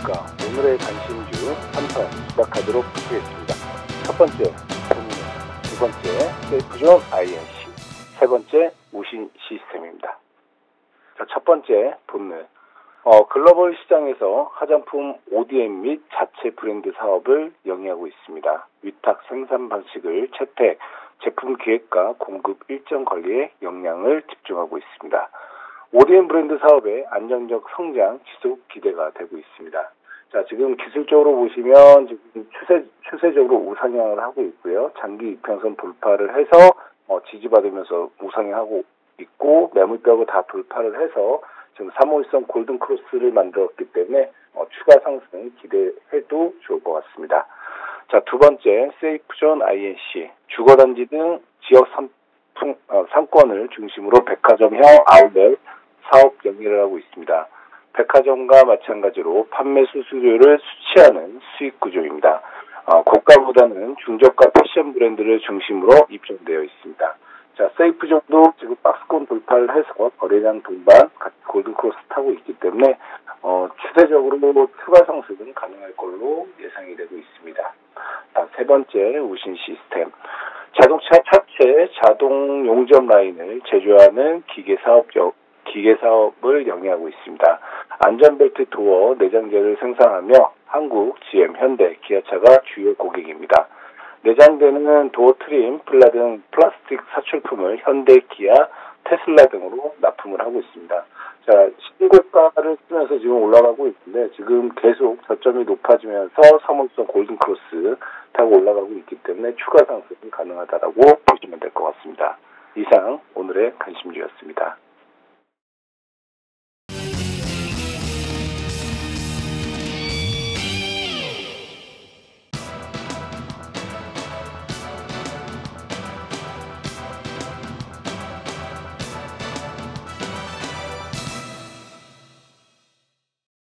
안녕하십니까. 오늘의 관심주 3선 시작하도록 하겠습니다. 첫 번째, 본인, 두 번째, 셀프존 INC, 세 번째, 우신 시스템입니다. 자, 첫 번째, 본능. 어, 글로벌 시장에서 화장품 ODM 및 자체 브랜드 사업을 영위하고 있습니다. 위탁 생산 방식을 채택, 제품 기획과 공급 일정 관리에 역량을 집중하고 있습니다. ODM 브랜드 사업의 안정적 성장 지속 기대가 되고 있습니다. 자, 지금 기술적으로 보시면 지금 추세, 추세적으로 우상향을 하고 있고요. 장기 이평선 돌파를 해서 어, 지지받으면서 우상향하고 있고 매물벽을 다 돌파를 해서 지금 3월선 골든 크로스를 만들었기 때문에 어, 추가 상승 기대해도 좋을 것 같습니다. 자, 두 번째 세이프존 INC 주거단지 등 지역 상품, 어, 상권을 중심으로 백화점형 아울렛 사업 영위를 하고 있습니다. 백화점과 마찬가지로 판매 수수료를 수취하는 수익 구조입니다. 어, 고가보다는 중저가 패션 브랜드를 중심으로 입점되어 있습니다. 자, 세이프존도 지금 박스권 돌파를 해서 거래량 동반 골든크로스 타고 있기 때문에 어, 추세적으로 추가 상승은 가능할 걸로 예상이 되고 있습니다. 자, 세 번째 우신 시스템. 자동차 차체 자동 용접 라인을 제조하는 기계 사업 기계 사업을 영위하고 있습니다. 안전벨트 도어 내장재를 생산하며 한국, GM, 현대, 기아차가 주요 고객입니다. 내장되는 도어 트림, 플라 등 플라스틱 사출품을 현대, 기아, 테슬라 등으로 납품을 하고 있습니다. 자, 신고가를 쓰면서 지금 올라가고 있는데 지금 계속 저점이 높아지면서 3월선 골든크로스 타고 올라가고 있기 때문에 추가 상승이 가능하다라고 보시면 될 것 같습니다. 이상 오늘의 관심주였습니다.